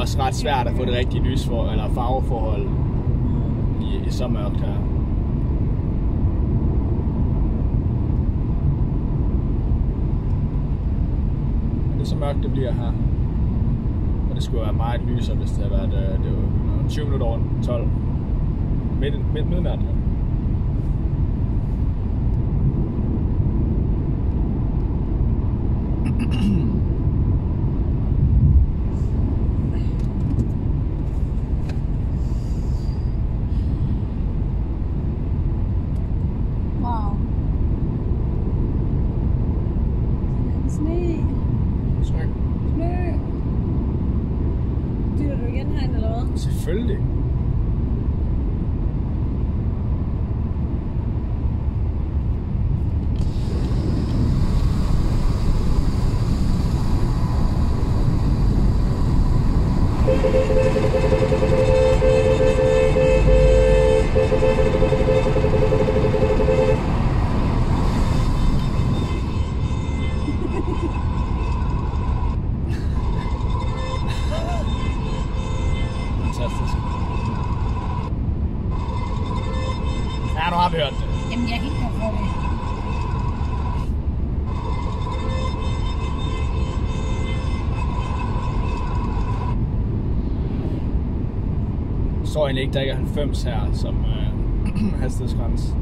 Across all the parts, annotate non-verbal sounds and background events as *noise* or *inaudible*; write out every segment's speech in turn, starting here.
også ret svært at få det rigtige lysfor eller farveforhold i, i så mørkt her. Men det er så mørkt, det bliver her. Og det skulle være meget lysere, hvis det havde været øh, det var 20 minutter over 12. Midt, midt midnat. jo. Sne. Snak. Snø. Dytter du igen herind, eller hvad? Selvfølgelig. Fantastisk. Ja, nu har vi hørt det. Jamen, jeg ikke gå for det. Jeg tror egentlig ikke, der ikke er 90 her som øh, *clears throat* hastighedsgrænse.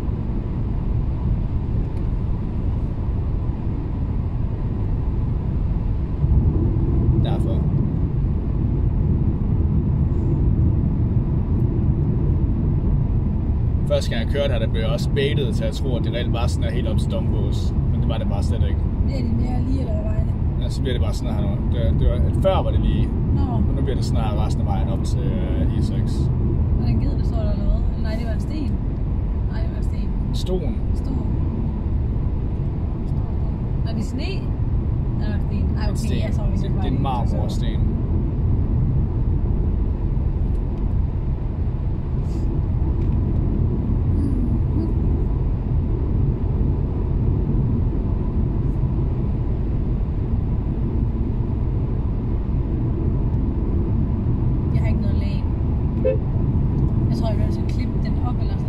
Første gang jeg kørte her, der blev jeg også baitet til at tro, at det reelt var sådan her helt op til Dombås. Men det var det bare slet ikke. Bliver de mere lige eller vejene? Ja, så bliver det bare sådan her nu. Det, det var, før var det lige, Nå, men nu bliver det her resten af vejen op til øh, E6. hvordan gider det står der eller hvad? Eller Nej, det var en sten. Nej, det var en sten. Stor, stor. Er det sne? Eller er det sten? Ej, okay, jeg tror, vi det, skal det er en marmorsten. Jeg tror, jeg vil altså klippe den op eller sådan